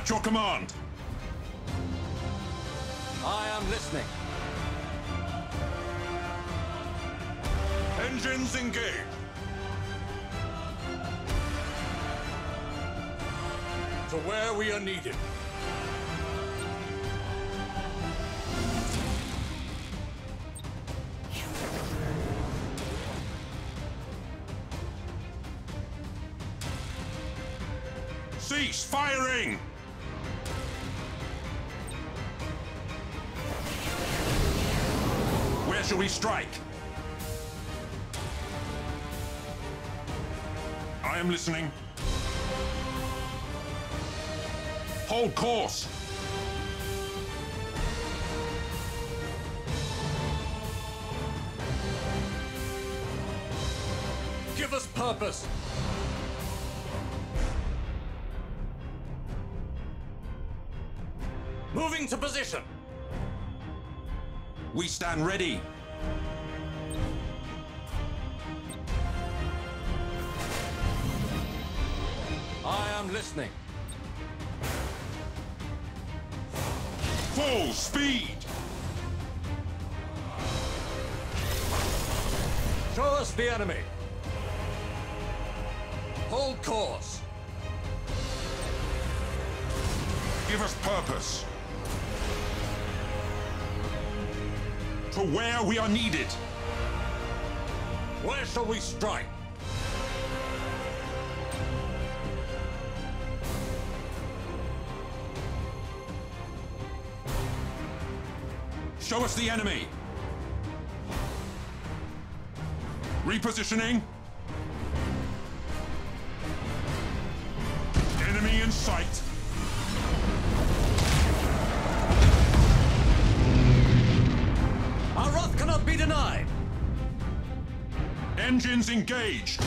At your command. I am listening. Engines engaged. To where we are needed. Cease firing! Shall we strike? I am listening. Hold course! Give us purpose. Moving to position. We stand ready. I am listening. Full speed! Show us the enemy. Hold course. Give us purpose. To where we are needed. Where shall we strike? Show us the enemy. Repositioning. Engines engaged.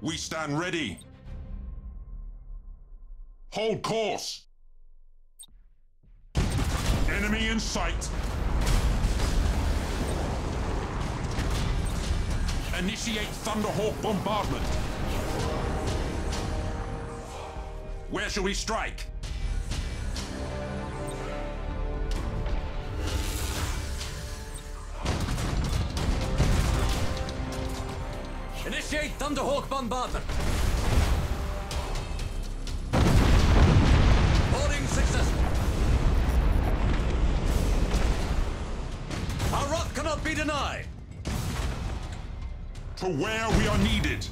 We stand ready. Hold course. Enemy in sight. Initiate Thunderhawk bombardment. Where shall we strike? Initiate Thunderhawk bombardment. Boarding successful. Our wrath cannot be denied. To where we are needed.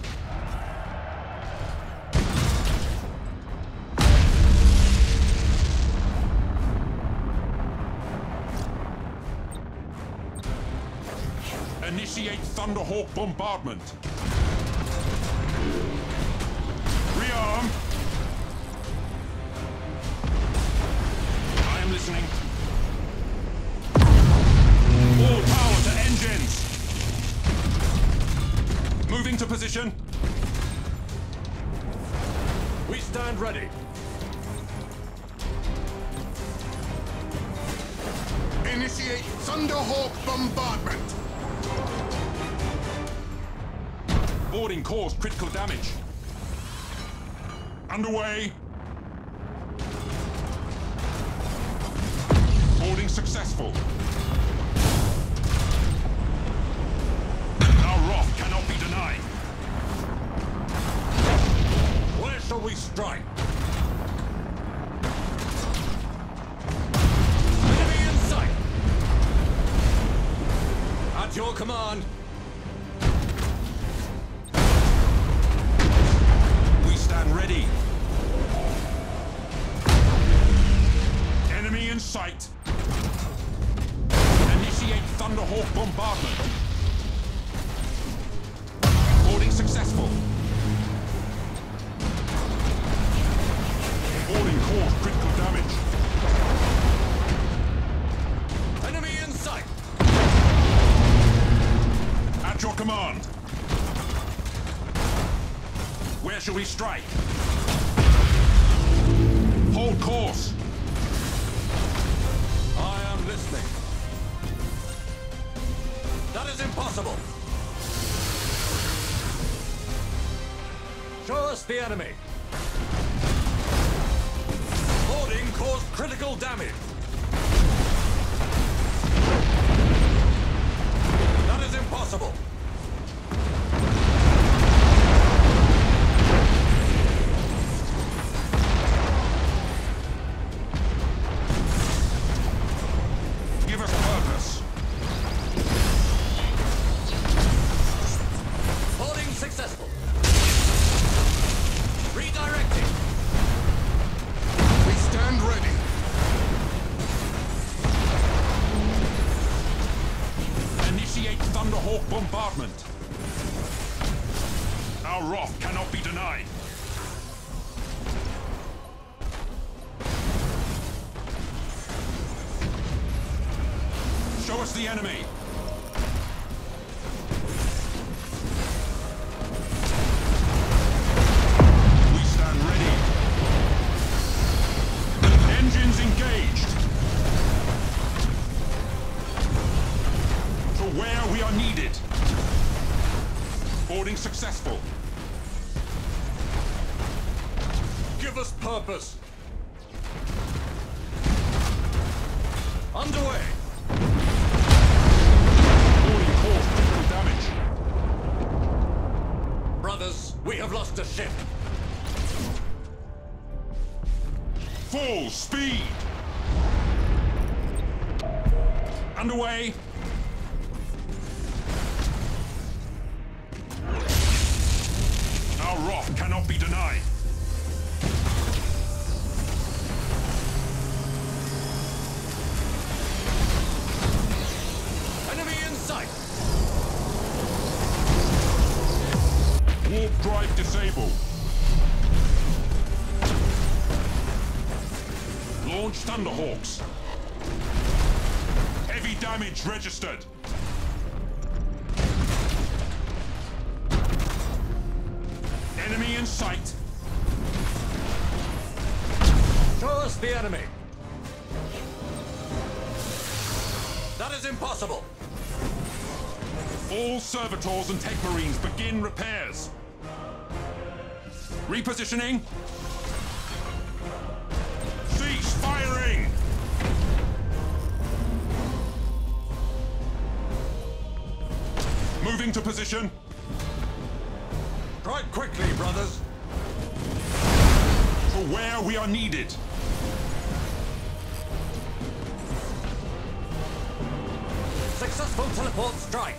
Thunderhawk bombardment. Rearm. Um, I am listening. All power to engines. Moving to position. We stand ready. Initiate Thunderhawk bombardment. Boarding caused critical damage. Underway. Boarding successful. Our wrath cannot be denied. Where shall we strike? Enemy in sight. At your command. Command. Where shall we strike? Hold course. I am listening. That is impossible. Show us the enemy. Boarding caused critical damage. Bombardment. Our wrath cannot be denied. Show us the enemy. Successful. Give us purpose. Underway. Boarding caused critical damage. Brothers, we have lost a ship. Full speed. Underway. Wrath cannot be denied. Enemy in sight. Warp drive disabled. Launch Thunderhawks. Heavy damage registered. The enemy. That is impossible. All servitors and tech marines begin repairs. Repositioning. Cease firing. Moving to position. Strike quickly, brothers. To where we are needed. Successful teleport strike.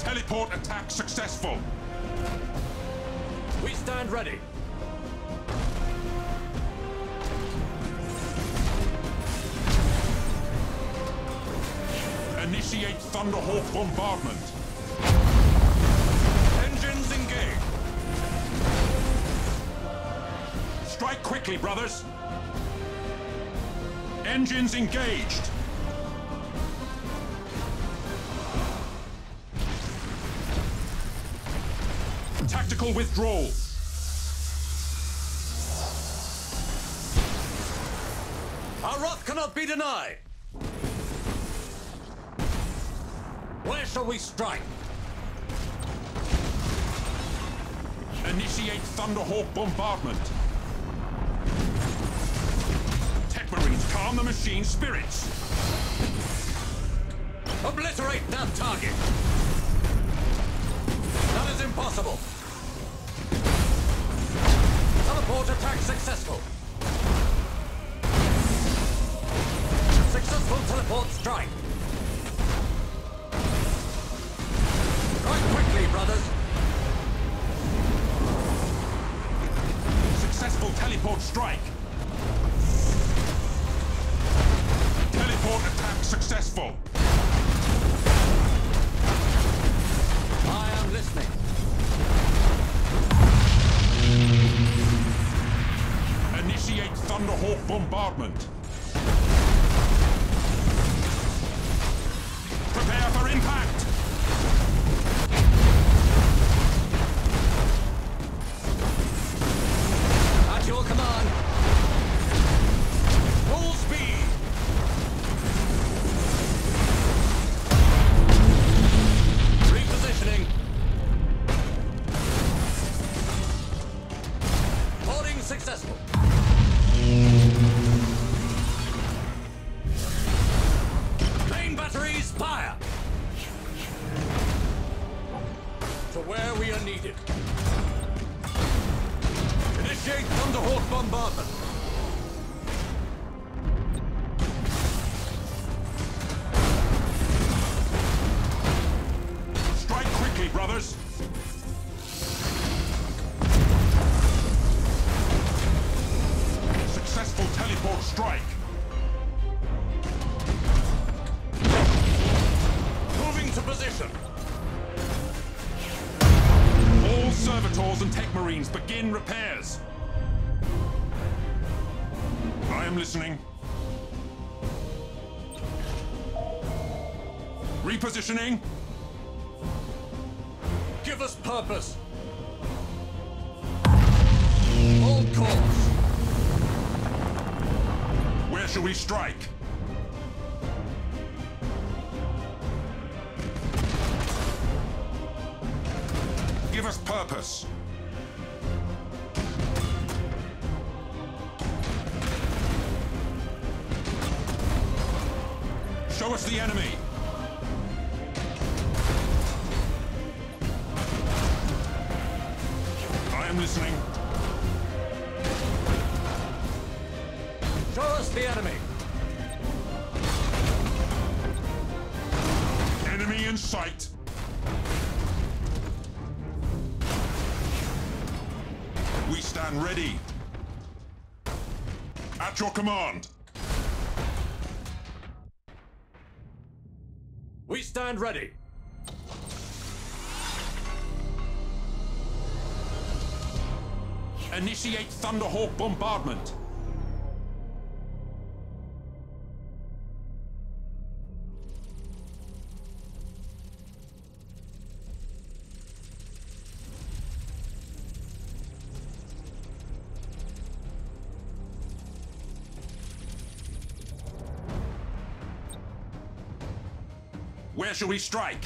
Teleport attack successful. We stand ready. Initiate Thunderhawk bombardment. Engines engaged. Strike quickly, brothers. Engines engaged. Tactical withdrawal. Our wrath cannot be denied. Where shall we strike? Initiate Thunderhawk bombardment. Calm the machine spirits. Obliterate that target. That is impossible. Teleport attack successful. Successful teleport strike. Strike quickly, brothers. Successful teleport strike. Teleport attack successful. Strike! Moving to position. All servitors and tech marines begin repairs! I am listening. Repositioning! Give us purpose. Shall we strike? Give us purpose. Show us the enemy. Enemy in sight. We stand ready. At your command. We stand ready. Initiate Thunderhawk bombardment. Where shall we strike?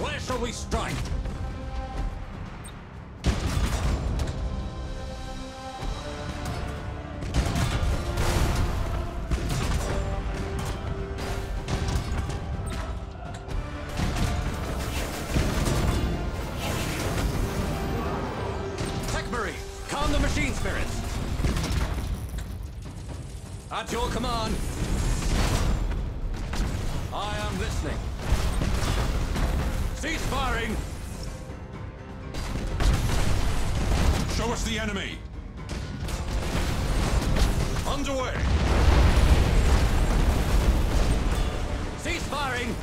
Where shall we strike? At your command. I am listening. Cease firing! Show us the enemy. Underway! Cease firing!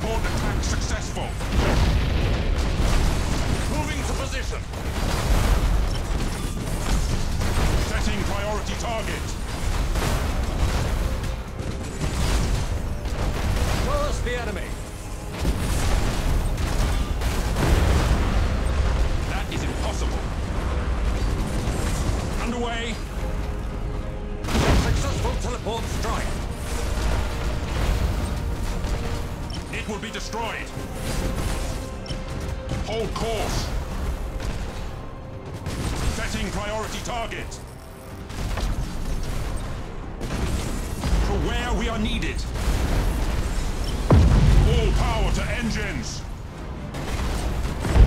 Teleport attack successful. Moving to position. Setting priority target. Show the enemy. Hold course. Setting priority target. To where we are needed. All power to engines.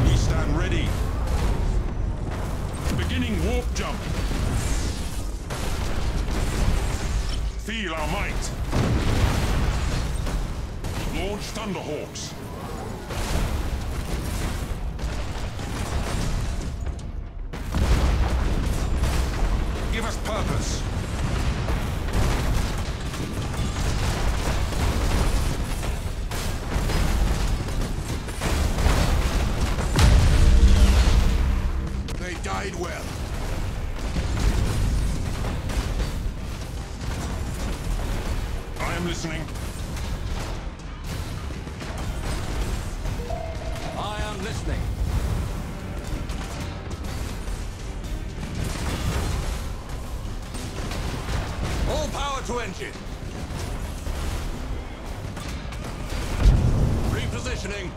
We stand ready. Beginning warp jump. Feel our might. Launch Thunderhawks. Purpose. Power to engine. Repositioning.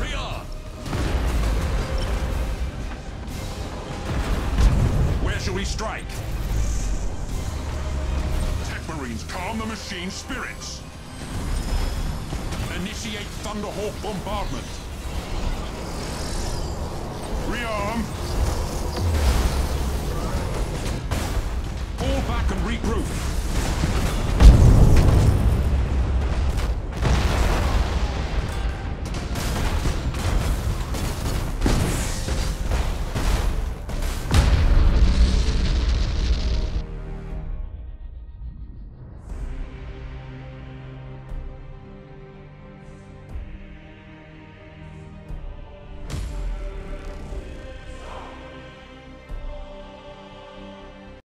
Rearm. Where shall we strike? Tech Marines, calm the machine spirits. Initiate Thunderhawk bombardment. Rearm.